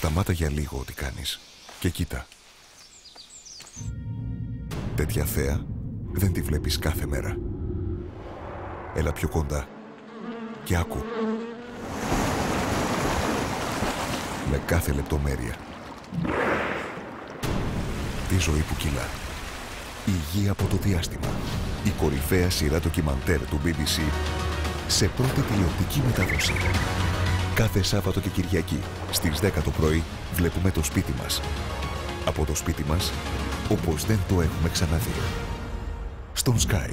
Σταμάτα για λίγο ό,τι κάνεις και κοίτα. Τέτοια θέα δεν τη βλέπεις κάθε μέρα. Έλα πιο κοντά και άκου. Με κάθε λεπτομέρεια. Τη ζωή που κυλά. Η γη από το διάστημα. Η κορυφαία σειρά ντοκιμαντέρ του BBC σε πρώτη τηλεοπτική μετάδοση. Κάθε Σάββατο και Κυριακή στις 10 το πρωί βλέπουμε το σπίτι μας. Από το σπίτι μας, όπως δεν το έχουμε ξαναδεί. Στον Sky.